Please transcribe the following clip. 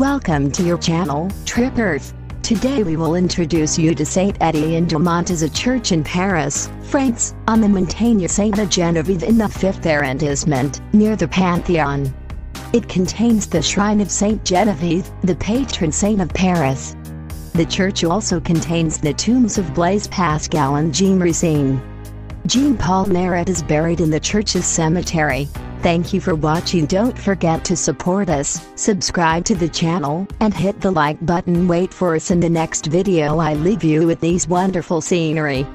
Welcome to your channel, Trip Earth. Today we will introduce you to Saint Etienne de Montez, a church in Paris, France, on the Montagne Sainte Genevieve in the 5th arrondissement, near the Pantheon. It contains the shrine of Saint Genevieve, the patron saint of Paris. The church also contains the tombs of Blaise Pascal and Jean Racine. Jean-Paul Marat is buried in the church's cemetery. Thank you for watching. Don't forget to support us, subscribe to the channel, and hit the like button. Wait for us in the next video. I leave you with these wonderful scenery.